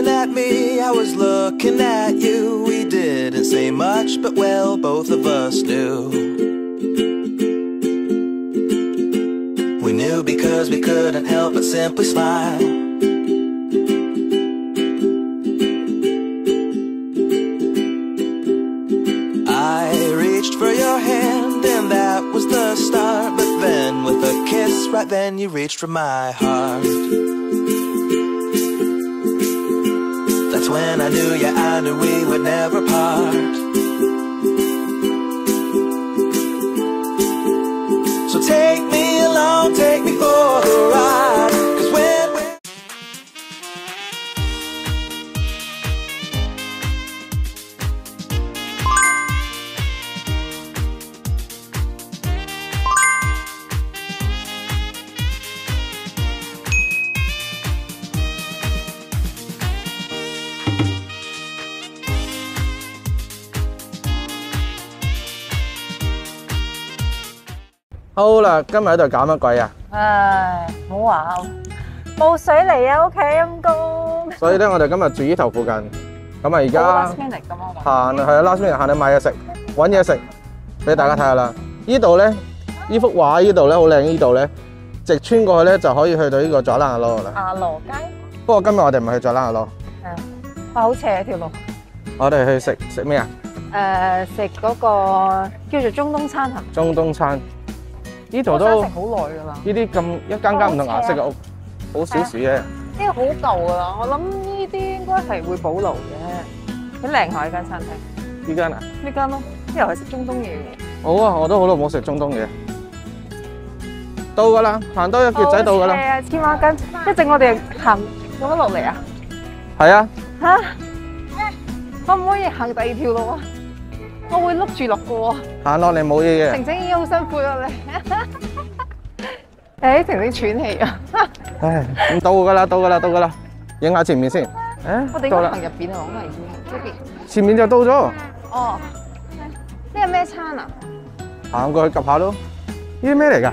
looking at me, I was looking at you. We didn't say much, but well, both of us knew. We knew because we couldn't help but simply smile. I reached for your hand, and that was the start. But then, with a kiss, right then, you reached for my heart. When I knew, you, I knew we would never part. So take me along, take me for the ride. 好啦，今日喺度搞乜鬼啊？唉，唔好話冇水嚟啊，屋企陰公。所以咧，我哋今日住呢頭附近，咁啊而家。行係啊 last minute 行去買嘢食，揾嘢食俾大家睇下啦。呢度咧，呢幅畫呢度咧好靚，呢度咧直穿過去咧就可以去到呢個左冷亞羅啦。亞羅街不過今日我哋唔係去左冷亞羅，係啊，哇好斜條路。我哋去食食咩啊？誒食嗰個叫做中東餐係？中東餐。呢度都好耐㗎啦。啲咁一間間唔同顏色嘅屋，好少少嘅。呢個好舊㗎啦，我諗呢啲應該係會保留嘅。幾靚下呢間餐廳，呢間啊？呢間咯，呢又係食中東嘢嘅。好啊，我都好耐冇食中東嘢。到㗎啦，行多一橛仔到㗎啦。係啊，黐孖筋，一陣我哋行有乜落嚟啊？係啊，嚇！可唔可以行第二條路啊？我會碌住落嘅喎。行落嚟冇嘢嘅。晴晴已經好辛苦啦你。誒，晴晴喘氣啊！唉，唔到㗎啦，到㗎啦，到㗎啦，影下前面先。誒，我哋行，入邊啊，好危險。呢邊。前面就到咗，哦。呢個咩餐啊？行過去 𥄫 下咯。呢啲咩嚟㗎？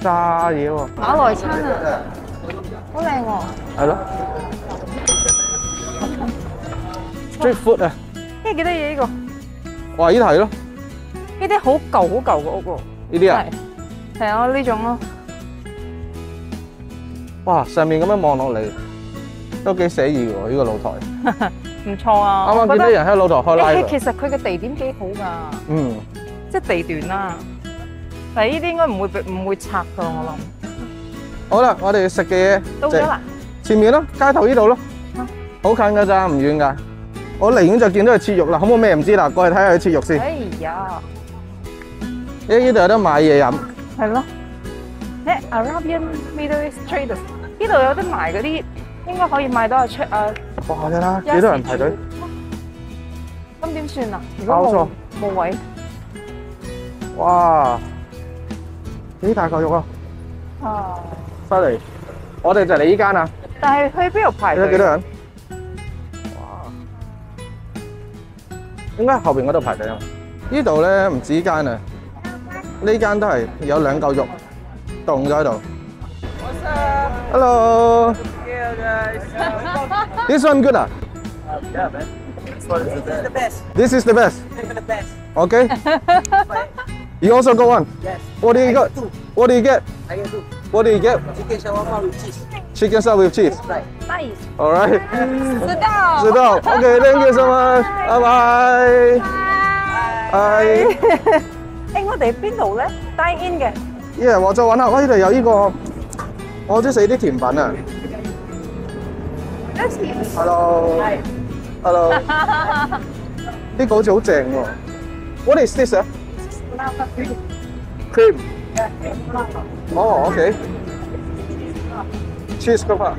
炸嘢喎，馬來餐啊，好靚喎。係咯。Food 啊，呢個幾多嘢呢個？哇！呢題咯，呢啲好舊好舊嘅屋喎。呢啲啊，係。啊，呢種咯。哇！上面咁樣望落嚟都幾寫意喎，呢個露台。唔錯啊。啱啱見到人喺露台開誒 live 啊。其實佢嘅地點幾好㗎，嗯，即係地段啦。但係呢啲應該唔會唔會拆㗎，我好啦，我哋食嘅嘢諗。到咗啦。前面咯，街頭呢度咯啊，好近㗎咋，唔遠㗎。我離遠就見到佢切肉啦，好冇咩唔知啦，過去睇下佢切肉先。哎呀，咦，呢度有得買嘢飲，係咯。誒，Arabian Middle East Traders 呢度有得賣嗰啲，應該可以買到阿出啊。哇㗎啦，幾多人排隊？咁點算啊？如果冇冇位哇，幾大嚿肉啊！啊？犀利！我哋就嚟呢間啊，但係去邊度排隊？睇下幾多人？應該後邊嗰度排隊啊。呢度咧唔止呢間啊，呢間都係有兩嚿肉凍咗喺度。Hello. This one good 啊 Yeah, man. This is the best. This is the best. Okay. You also got one. Yes. What do you got? What do you get? I can do What do you get? chicken shawarma with cheese. Chicken salad with cheese. Right. Nice，All right. 知道。知道。Okay. Thank you so much. Bye bye. Bye. 誒，我哋邊度咧？Dine in 嘅。Yeah，我再揾下，我呢度有呢個，我中意食啲甜品啊。Hello。Hello。呢個好似好正喎。What is this 啊？Cream。哦，OK。Cheese cuppa.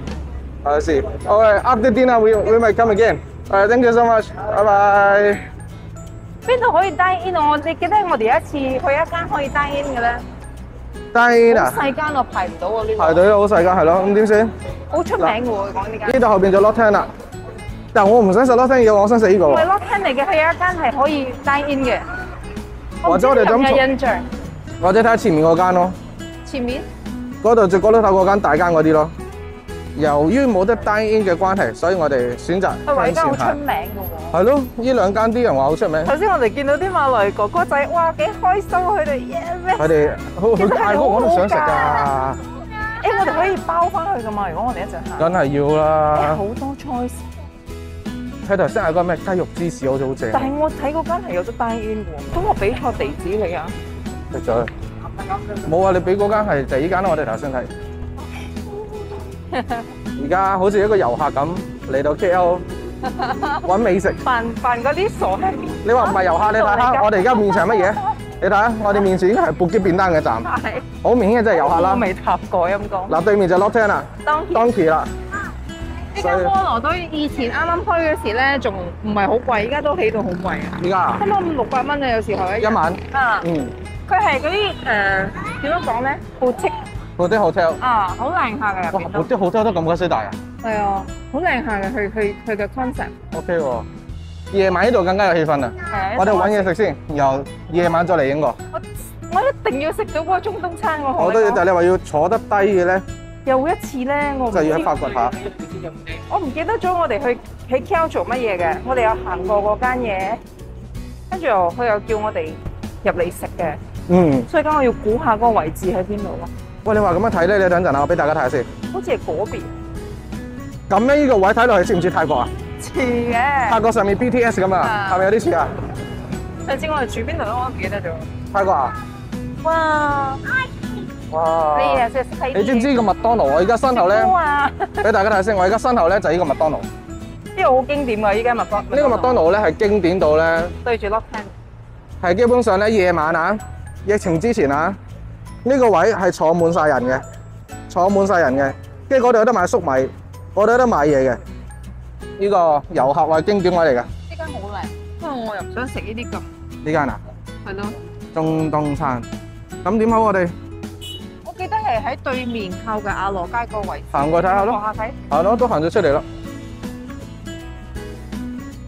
I see. All right. After dinner, we we might come again. All right. Thank you so much. Bye bye. 邊度可以 dine in 啊？我你記得我哋有一次去一間可以 dine in 嘅咧，Dine in 啊，好細間我排唔到啊呢排個，隊好細間係咯，咁點先？好出名嘅喎講呢間。呢度後邊就 lot ten 啦。但我唔想食 lot ten 嘢，我想食呢個唔係喎。lock in 嚟嘅，佢有一間係可以 dine in 嘅。或者我哋有咁冇印象？或者睇下前面嗰間咯，前面嗰度就角落頭嗰間大間嗰啲咯。由於冇得 dine in 嘅關係，所以我哋選擇係話依向前行。間好出名嘅係咯，呢兩間啲人話好出名喎。，頭先我哋見到啲馬來哥哥仔，哇幾開心啊！佢哋耶？佢哋好好其實係泰國我都想食好㗎，誒，我哋可以包翻去㗎嘛？如果我哋一陣行，梗係要誒啦。好多 choice。睇頭先係個咩雞肉芝士好似好正，但係我睇嗰間係有得 dine in 喎，咁我俾錯地址你啊！食咗。冇啊！你俾嗰間係第二間啦，我哋頭先睇。而家好似一個遊客咁嚟到 KL 揾 美食。扮扮嗰啲傻 happy，你話唔係遊客，你睇下我哋而家面前係乜嘢？你睇下，我哋面前已經係布吉便當嘅站，好明顯嘅真係遊客啦。我啦。未搭過陰公。嗱，對面就 Lotte 啦當然，Donkey 啦，呢間菠蘿堆以前啱啱開嗰時咧，仲唔係好貴，依家都起到好貴啊！依家啊？差唔多五六百蚊啊，有時候一晚，啊，嗯，佢係嗰啲誒點樣講咧？嗰啲 hotel，啊，好靚下嘅入，邊都嗰啲 hotel 都咁鬼死大啊係啊，好靚下嘅，佢佢佢嘅 concept，OK 喎。夜晚呢度更加有氣氛啊！係啊。我哋揾嘢食先，然後夜晚再嚟影個。我我一定要食到嗰個中東餐，我好我都要，但係你話要坐得低嘅咧，有一次咧，我唔就要知發掘下。我唔記得咗我哋去喺 Kel 做乜嘢嘅，我哋有行過嗰間嘢，跟住又佢又叫我哋入嚟食嘅，嗯，所以而家我要估下嗰個位置喺邊度咯，喂，你話咁樣睇咧，你等陣啊，我俾大家睇下先。好似係嗰邊咁咧呢個位睇落去似唔似泰國啊？似泰嘅。國上面 BTS 咁啊，啊係咪有啲似啊？上次我哋住邊度咧，我都唔記得咗。泰國啊？哇！哇！你啊，成日識睇你知唔知呢個麥當勞？我而家身後咧，啊？俾大家睇下先。我而家身後咧就係呢個麥當勞。呢個好經典㗎，依家麥當呢個麥當勞咧係經典到咧，對住 Lock Ten，係基本上咧夜晚啊，疫情之前啊，呢個位係坐滿晒人嘅，坐滿晒人嘅。跟住嗰度有得買粟米，嗰度有得買嘢嘅。呢個遊客位經典位嚟嘅。呢間好靚，不過我又唔想食呢啲咁，呢間啊，係咯。中東餐。咁點好？我哋我記得係喺對面靠嘅亞羅街嗰個位置。行過睇下咯。望下睇。係咯，都行咗出嚟啦。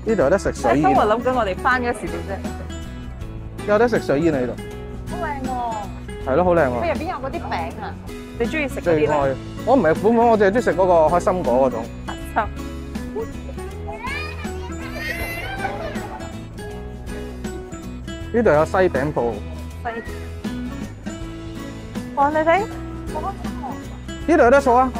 呢度有得食水喺生活煙，諗緊我哋翻嘅時點啫。有得食水煙喺呢度。好靚喎！係咯，好靚佢。入邊有嗰啲餅啊，你中意食嗰啲最咧？愛。我唔係苦款，我淨係中意食嗰個開心果嗰種。差呢度有西餅鋪，西。哇！你睇，呢度有得坐啊！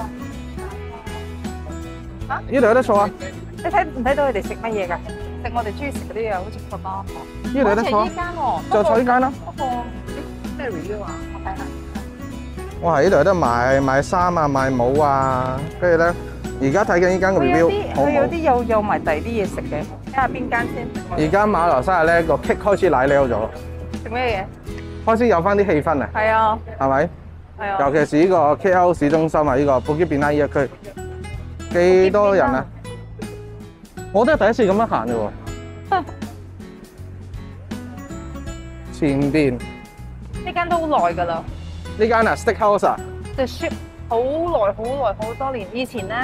啊呢度有得坐啊！你睇唔睇到佢哋食乜嘢㗎？食我哋中意食嗰啲嘢，好似個包。呢度有得坐。就坐呢間啦。嗰個咩 review 啊？我睇下。哇！呢度有得買買衫啊，買帽啊，跟住咧，而家睇緊呢間嘅 review。佢有啲有有埋第二啲嘢食嘅，睇下邊間先。而家馬來西亞咧個 cake 開始奶溜咗，食咩嘢開始有翻啲氣氛啊，嘢？係啊，係咪？係啊。尤其是呢個 KL 市中心啊，呢、個布基便拉呢一區幾多人啊？我都係第一次咁樣行嘅喎。前邊呢間都好耐㗎啦。呢間啊 Steakhouse 啊，The ship 好耐好耐好多年以前咧，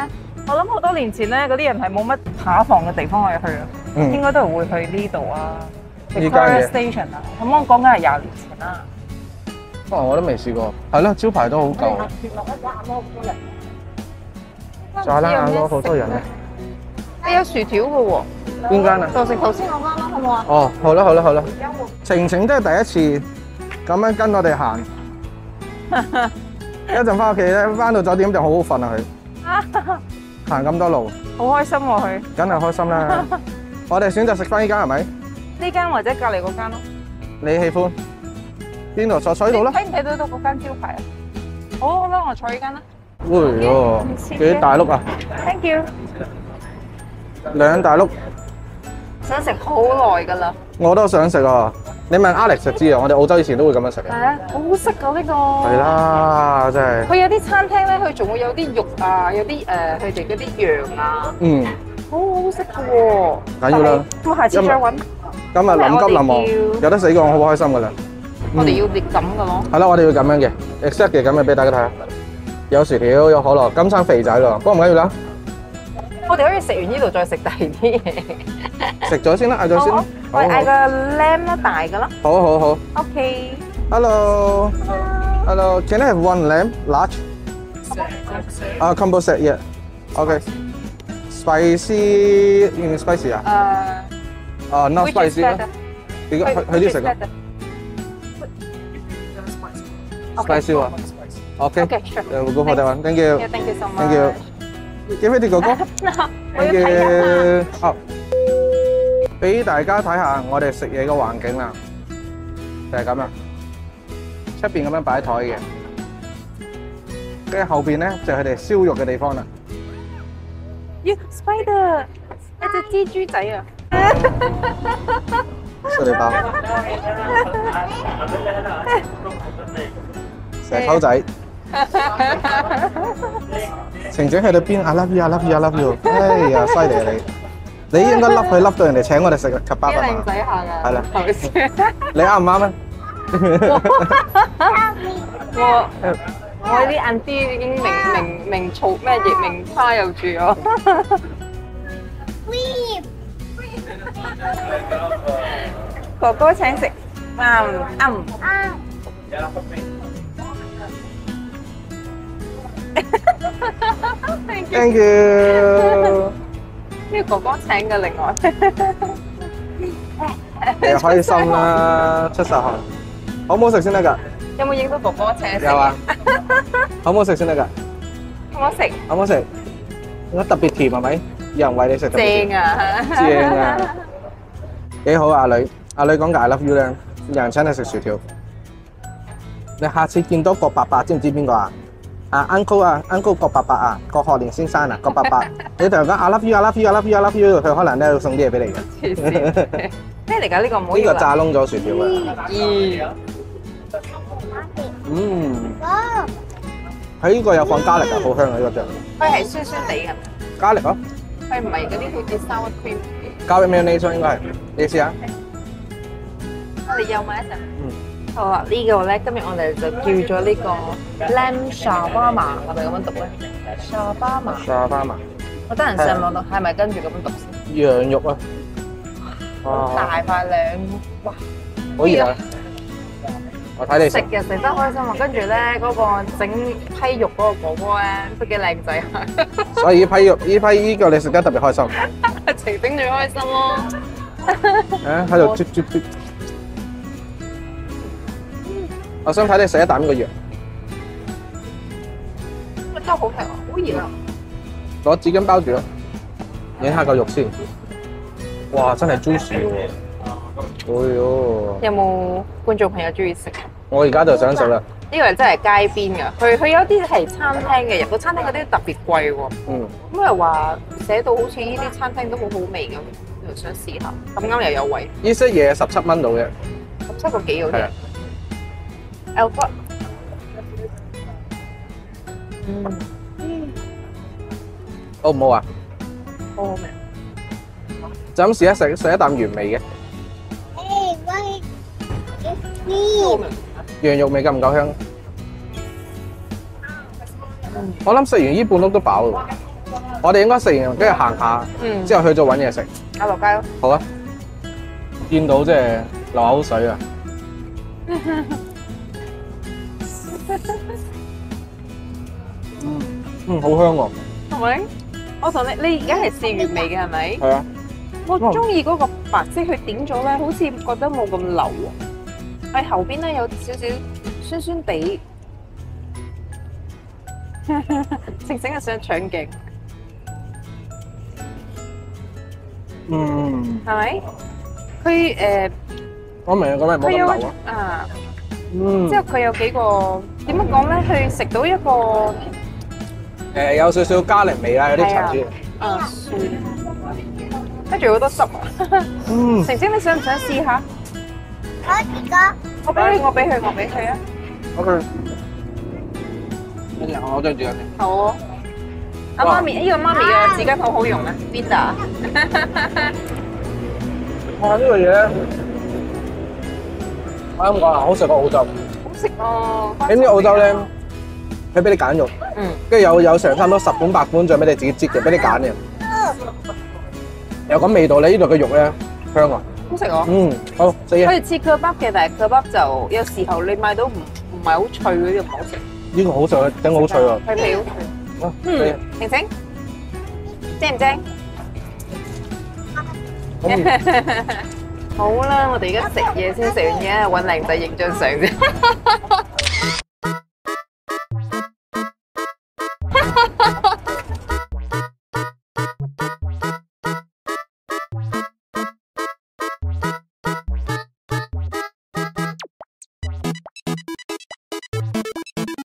我諗好多年前咧，嗰啲人係冇乜下房嘅地方可以去啊，應嗯，該都係會去呢度啊 Station 啊。咁我講緊係廿年前啦。可能我都未試過。係咯，招牌都好舊。再啦，眼咯好多人啊！你有薯條嘅喎，邊間啊？就食頭先嗰間啦，好唔好啊？哦，好啦好啦好啦，晴晴都係第一次咁樣跟我哋行。一陣翻屋企咧，翻到酒店就好好瞓啊佢。行咁多路，好開心喎佢梗係開心啦。我哋選擇食翻呢間係咪？呢間或者隔離嗰間咯。你喜歡邊度坐坐呢度啦？睇唔睇到到嗰間招牌啊？好好啦，我坐呢間啦。會喎，幾大碌啊！Thank you。兩大碌，想食好耐㗎啦。我都想食啊！你問 Alex 就知啊，我哋澳洲以前都會咁樣食嘅。係啊，好好食㗎呢個。係。啦，真係。佢有啲餐廳咧，佢仲會有啲肉啊，有啲誒佢哋嗰啲羊啊，嗯，好好食嘅喎。緊要啦咁我下次再揾，今日臨急臨忙，有得死過我好開心噶啦。我哋要列咁嘅咯。係啦，我哋要咁樣嘅，exact 嘅咁樣俾大家睇下。有薯條，有可樂，今餐肥仔咯，不過唔緊要啦，我哋可以食完呢度再食第二啲嘢。食咗先啦，嗌咗先啦。我哋嗌個 lamb 啦，大嘅啦。好好好 OK。，Hello，Hello，Can I have one lamb large？啊，combo set yeah。OK。spicy in spicy 啊？誒哦，not Uh, which is spicy 咯 better？。你佢佢啲食啊 spicy 喎。OK。OK sure。Yeah, we'll go for that one. Thank you. Yeah, thank you so much。Thank you. Give it 哥哥。我要 Thank 睇啊！you。好，俾大家睇下我哋食嘢嘅環境啦，就係咁啦。出邊咁樣擺台嘅，跟住後邊咧就係佢哋燒肉嘅地方啦。咦，spider，一隻蜘蛛仔啊！出嚟包，蛇溝仔。晴晴去到邊？I love you，I love you，I love you。哎呀，犀利啊你！你應該笠佢笠到人哋請我哋食及巴幾靚啊嘛。仔下㗎，係啦係咪先？你啱唔啱啊？我我啲 auntie 已經明明明嘈咩嘢明花又住咗。哥哥請食，啱啱。Thank you。呢個哥哥請嘅另外。你開心啦，出晒汗。好唔好食先得㗎？有冇影到哥哥請食？有啊。好唔好食先得㗎？好唔好食？好唔好食？特別甜係咪？有人餵你食特別甜。正啊！正啊！幾好啊，阿女。阿女講嘅 I love you 咧，有人請你食薯條。你下次見到郭伯伯，知唔知邊個啊？啊 uncle 啊，uncle 郭伯伯啊，郭學年先生啊，郭伯伯，你同佢講 I love you，I love you，I love you，I love you，佢可能咧會送啲嘢俾你嘅。咩嚟㗎？呢個唔好呢個。炸窿咗薯條啊！咦？嗯，佢呢個有放加力啊，好香啊！呢個醬佢係酸酸地嘅，加力咯，佢唔係嗰啲好似 sour cream。加力 mayonnaise 應該係，你試下。我哋有埋一陣。嗯。好啦，呢個咧，今日我哋就叫咗呢個 lamb shawarma，係咪咁樣讀咧？shawarma，shawarma，我得閒上網讀，係咪跟住咁樣讀先？羊肉啊，哇，大塊兩，哇！好熱啊！我睇你食，食嘅食得開心啊！跟住咧，嗰個整批肉嗰個哥哥咧都幾靚仔啊！所以呢批肉呢批呢個你食得特別開心。情整最開心咯。誒 喺度啜啜啜。我想睇你食一啖呢個羊，真係好平啊！好熱啊！攞紙巾包住咯，影下個肉先。哇！真係 juicy 喎！哎呦，有冇觀眾朋友中意食？我而家就想食啦。呢個係真係街邊㗎，佢佢有啲係餐廳嘅，入到餐廳嗰啲特別貴喎。嗯，咁又話寫到好似呢啲餐廳都好好味咁，又想試下。咁啱又有位，呢些嘢十七蚊到嘅，十七個幾好似。Alpha，嗯，好唔好啊？好好味。就咁試一食，食一啖原味嘅。羊肉味夠唔夠香？我諗食完呢半碌都飽喎。我哋應該食完跟住行下，嗯，之後去咗揾嘢食。阿落街咯。好啊！見到即係流口水啊！嗯，好香喎。係咪？我同你，你而家係試原味嘅係咪？係啊，我中意嗰個白色，佢點咗咧，好似覺得冇咁流喎。喺後邊咧有少少酸酸地。晴晴係想搶鏡，嗯，係咪？佢誒我明啊，咁咪冇咁流啊。啊，嗯之，後佢有幾個點樣講咧？佢食到一個誒有少少加力味啦，有啲層次。跟住好多汁啊！嗯，晴晴，你想唔想試下？我俾佢，我俾佢，我俾佢啊！OK。跟住我張紙巾先。好啊。阿媽咪，呢個媽咪嘅紙巾好好用啊，Vita。哇！呢個嘢，我咁講啊，好食過澳洲。好食哦！你知澳洲咧，佢俾你揀肉，嗯，跟住有有成差唔多十款八款，仲俾你自己擠嘅，俾你揀嘅。有咁味道咧，呢度嘅肉咧香啊！好食哦。嗯，好食嘢。佢哋似 kebab 嘅，但係 kebab 就有時候你買到唔唔係好脆嗰啲唔好食，呢個好食啊，整好脆啊！佢皮好脆。嗯，晴晴，正唔正？好啦，我哋而家食嘢先，食完嘢揾靚仔影張相先。